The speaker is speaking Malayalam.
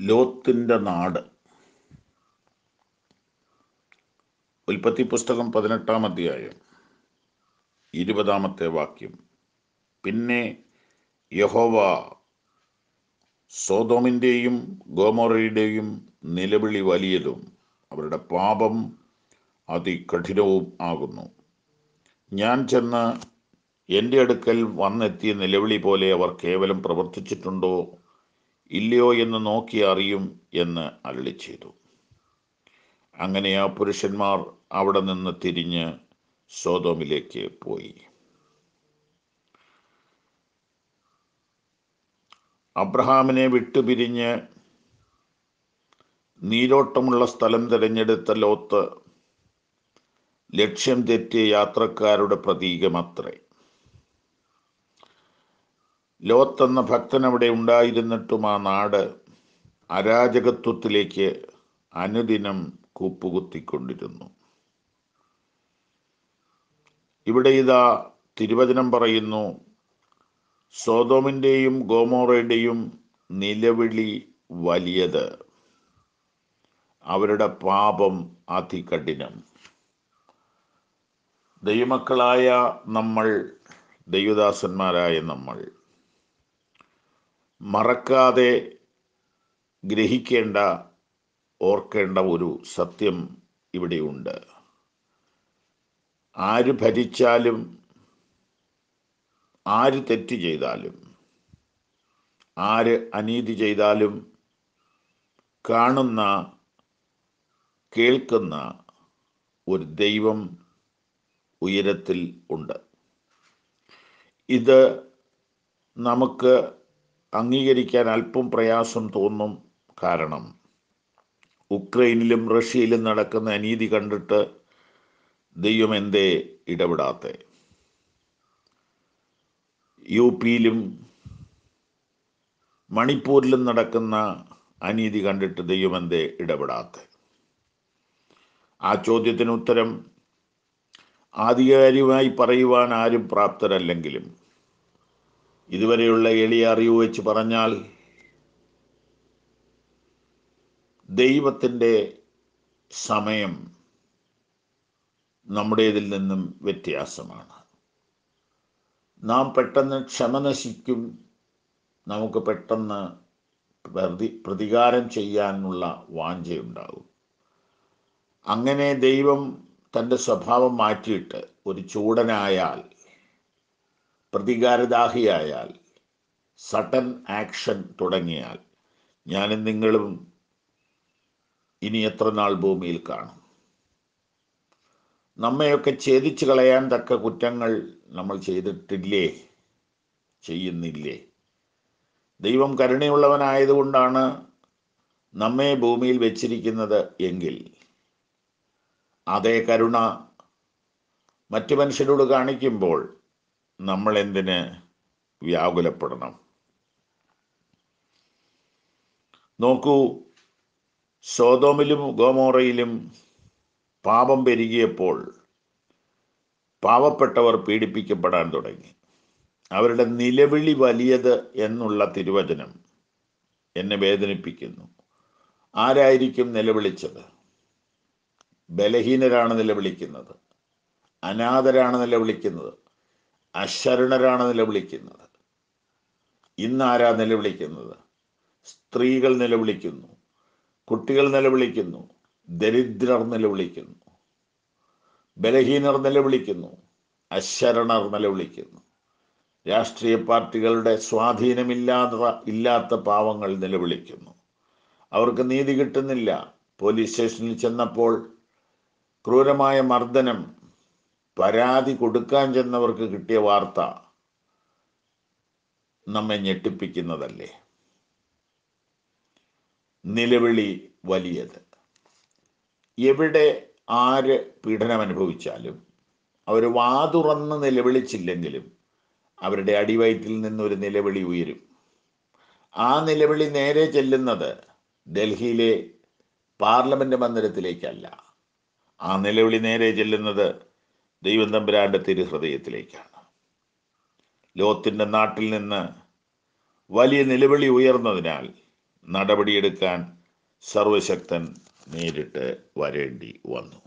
ലോത്തിന്റെ നാട്. ഉൽപ്പത്തി പുസ്തകം പതിനെട്ടാം അധ്യായം ഇരുപതാമത്തെ വാക്യം. പിന്നെ യഹോവ സോതോമിന്റെയും ഗോമോറയുടെയും നിലവിളി വലിയതും അവരുടെ പാപം അതികഠിനവും ആകുന്നു. ഞാൻ ചെന്ന് എന്റെ അടുക്കൽ വന്നെത്തിയ നിലവിളി പോലെ അവർ കേവലം പ്രവർത്തിച്ചിട്ടുണ്ടോ? ഇല്ലയോ എന്ന് നോക്കി അറിയും എന്ന് അരളി ചെയ്തു. അങ്ങനെ ആ പുരുഷന്മാർ അവിടെ നിന്ന് തിരിഞ്ഞ് സോതോമിലേക്ക് പോയി. അബ്രഹാമിനെ വിട്ടുപിരിഞ്ഞ് നീരോട്ടമുള്ള സ്ഥലം തിരഞ്ഞെടുത്ത ലോത്ത് ലക്ഷ്യം തെറ്റിയ യാത്രക്കാരുടെ പ്രതീകമത്രേ. ലോത്ത് എന്ന ഭക്തൻ അവിടെ ഉണ്ടായിരുന്നിട്ടും ആ നാട് അരാജകത്വത്തിലേക്ക് അനുദിനം കൂപ്പുകുത്തിക്കൊണ്ടിരുന്നു. ഇവിടെ ഇതാ തിരുവചനം പറയുന്നു സോതോമിന്റെയും ഗോമോറയുടെയും നിലവിളി വലിയത് അവരുടെ പാപം അതികഠിനം. ദൈവമക്കളായ നമ്മൾ ദൈവദാസന്മാരായ നമ്മൾ മറക്കാതെ ഗ്രഹിക്കേണ്ട ഓർക്കേണ്ട ഒരു സത്യം ഇവിടെയുണ്ട്. ആര് ഭരിച്ചാലും ആര് തെറ്റ് ചെയ്താലും ആര് അനീതി ചെയ്താലും കാണുന്ന കേൾക്കുന്ന ഒരു ദൈവം ഉയരത്തിൽ ഉണ്ട്. ഇത് നമുക്ക് അംഗീകരിക്കാൻ അല്പം പ്രയാസം തോന്നും കാരണം. ഉക്രൈനിലും റഷ്യയിലും നടക്കുന്ന അനീതി കണ്ടിട്ട് ദൈവം എന്തേ ഇടപെടാത്തെ? യു പിയിലും മണിപ്പൂരിലും നടക്കുന്ന അനീതി കണ്ടിട്ട് ദൈവം എന്തേ ഇടപെടാത്തെ? ആ ചോദ്യത്തിന് ഉത്തരം ആധികാരികമായി പറയുവാൻ ആരും പ്രാപ്തരല്ലെങ്കിലും ഇതുവരെയുള്ള എളിയ അറിവ് വെച്ച് പറഞ്ഞാൽ ദൈവത്തിന്റെ സമയം നമ്മുടേതിൽ നിന്നും വ്യത്യാസമാണ്. നാം പെട്ടെന്ന് ക്ഷമ നശിക്കും നമുക്ക് പെട്ടെന്ന് പ്രതി പ്രതികാരം ചെയ്യാനുള്ള വാഞ്ചയുണ്ടാകും അങ്ങനെ ദൈവം തന്റെ സ്വഭാവം മാറ്റിയിട്ട് ഒരു ചൂടനായാൽ പ്രതികാരദാഹിയായാൽ സഡൻ ആക്ഷൻ തുടങ്ങിയാൽ ഞാനും നിങ്ങളും ഇനി എത്ര നാൾ ഭൂമിയിൽ കാണും? നമ്മയൊക്കെ ഛേദിച്ചു കളയാൻ തക്ക കുറ്റങ്ങൾ നമ്മൾ ചെയ്തിട്ടില്ലേ? ചെയ്യുന്നില്ലേ? ദൈവം കരുണയുള്ളവനായതുകൊണ്ടാണ് നമ്മെ ഭൂമിയിൽ വെച്ചിരിക്കുന്നത് എങ്കിൽ അതേ കരുണ മറ്റു മനുഷ്യരോട് കാണിക്കുമ്പോൾ നമ്മൾ എന്തിന് വ്യാകുലപ്പെടണം? നോക്കൂ സോതോമിലും ഗോമോറയിലും പാപം പെരുകിയപ്പോൾ പാവപ്പെട്ടവർ പീഡിപ്പിക്കപ്പെടാൻ തുടങ്ങി. അവരുടെ നിലവിളി വലിയത് എന്നുള്ള തിരുവചനം എന്നെ വേദനിപ്പിക്കുന്നു. ആരായിരിക്കും നിലവിളിച്ചത്? ബലഹീനരാണ് നിലവിളിക്കുന്നത്. അനാഥരാണ് നിലവിളിക്കുന്നത്. അശരണരാണ് നിലവിളിക്കുന്നത്. ഇന്നാരാ നിലവിളിക്കുന്നത്? സ്ത്രീകൾ നിലവിളിക്കുന്നു. കുട്ടികൾ നിലവിളിക്കുന്നു. ദരിദ്രർ നിലവിളിക്കുന്നു. ബലഹീനർ നിലവിളിക്കുന്നു. അശരണർ നിലവിളിക്കുന്നു. രാഷ്ട്രീയ പാർട്ടികളുടെ സ്വാധീനമില്ലാത്ത ഇല്ലാത്ത പാവങ്ങൾ നിലവിളിക്കുന്നു. അവർക്ക് നീതി കിട്ടുന്നില്ല. പോലീസ് സ്റ്റേഷനിൽ ചെന്നപ്പോൾ ക്രൂരമായ മർദ്ദനം പരാതി കൊടുക്കാൻ ചെന്നവർക്ക് കിട്ടിയ വാർത്ത നമ്മെ ഞെട്ടിപ്പിക്കുന്നതല്ലേ? നിലവിളി വലിയത്. എവിടെ ആര് പീഡനം അനുഭവിച്ചാലും അവർ വാതുറന്ന് നിലവിളിച്ചില്ലെങ്കിലും അവരുടെ അടിവയറ്റിൽ നിന്നൊരു നിലവിളി ഉയരും. ആ നിലവിളി നേരെ ചെല്ലുന്നത് ഡൽഹിയിലെ പാർലമെന്റ് മന്ദിരത്തിലേക്കല്ല. ആ നിലവിളി നേരെ ചെല്ലുന്നത് ദൈവം തമ്പുരാന്റെ തിരുഹൃദയത്തിലേക്കാണ്. ലോത്തിന്റെ നാട്ടിൽ നിന്ന് വലിയ നിലവിളി ഉയർന്നതിനാൽ നടപടിയെടുക്കാൻ സർവശക്തൻ നേരിട്ട് വരേണ്ടി വന്നു.